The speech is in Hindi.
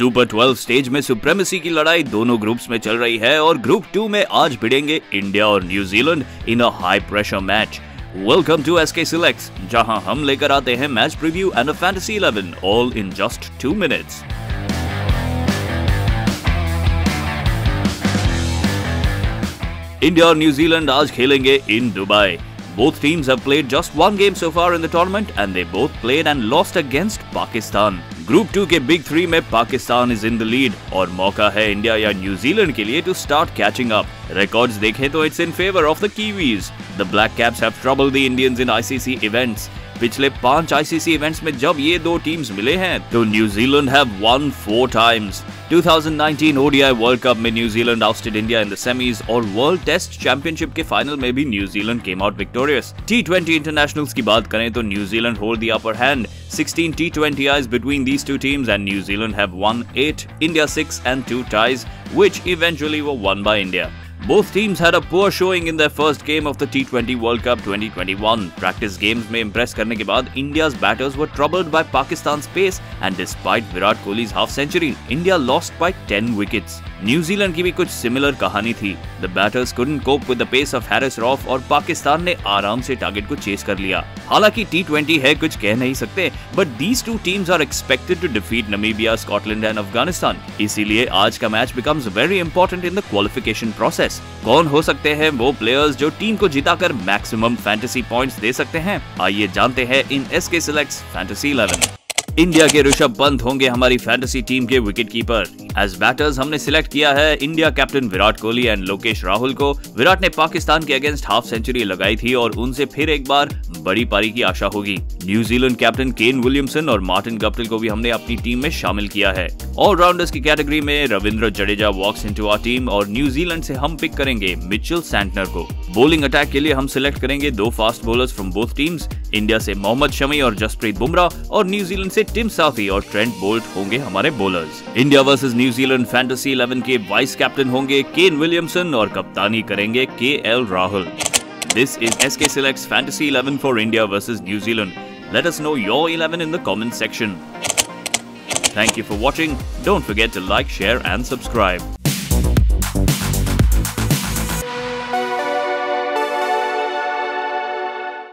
सुपर 12 स्टेज में सुप्रेमेसी की लड़ाई दोनों ग्रुप्स में चल रही है और ग्रुप टू में आज भिड़ेंगे इंडिया और New Zealand in a high pressure match welcome to S K select जहाँ हम लेकर आते हैं match preview and a fantasy 11 all in just two minutes India और न्यूजीलैंड आज खेलेंगे in Dubai Both teams have played just one game so far in the tournament and they both played and lost against Pakistan. Group two के बिग थ्री में Pakistan is in the lead और मौका है इंडिया या न्यूजीलैंड के लिए to start catching up records देखें तो it's in favour of the Kiwis the Black Caps have troubled the Indians in ICC events पिछले पाँच आईसीसी इवेंट्स में जब ये दो टीम्स मिले हैं तो New Zealand have won four times 2019 ODI World Cup में New Zealand ousted India in the semis और वर्ल्ड टेस्ट चैंपियनशिप के फाइनल में भी New Zealand came out victorious T twenty internationals की बात करें तो New Zealand hold the upper hand 16 T20 eyes between these two teams and New Zealand have won 8, India 6 and 2 ties which eventually were won by India. Both teams had a poor showing in their first game of the T20 World Cup 2021. Practice games में impress करने के बाद India's batters were troubled by Pakistan's pace and despite Virat Kohli's half century, India lost by 10 wickets. New Zealand की भी कुछ सिमिलर कहानी थी। The batters cope with the pace of Haris Rauf और पाकिस्तान ने आराम से टारगेट को चेस कर लिया। हालाँकि टी ट्वेंटी है, कुछ कह नहीं सकते but these two teams are expected to defeat Namibia Scotland and Afghanistan इसीलिए आज का match becomes very important in the qualification process कौन हो सकते हैं वो प्लेयर्स जो टीम को जिताकर मैक्सिमम फैंटेसी पॉइंट्स दे सकते हैं? आइए जानते हैं in S K select fantasy eleven India के ऋषभ पंत होंगे हमारी फैंटेसी टीम के विकेट कीपर एज बैटर्स हमने सिलेक्ट किया है India captain Virat Kohli and Lokesh Rahul को। विराट ने पाकिस्तान के अगेंस्ट हाफ़ सेंचुरी लगाई थी और उनसे फिर एक बार बड़ी पारी की आशा होगी। New Zealand captain Kane Williamson और मार्टिन गप्टिल को भी हमने अपनी टीम में शामिल किया है। ऑलराउंडर्स की कैटेगरी में Ravindra Jadeja walks into our team और न्यूजीलैंड से हम पिक करेंगे मिचेल सैंटनर को। बॉलिंग अटैक के लिए हम सिलेक्ट करेंगे दो fast bowlers from both teams India से मोहम्मद शमी और जसप्रीत बुमराह और न्यूजीलैंड से टिम साफी और ट्रेंट बोल्ट होंगे हमारे bowlers India versus New Zealand fantasy 11 के वाइस कैप्टन होंगे केन विलियमसन और कप्तानी करेंगे K L Rahul this is S K select fantasy 11 for India versus New Zealand let's know your 11 in the comment section thank you for watching don't forget like share and subscribe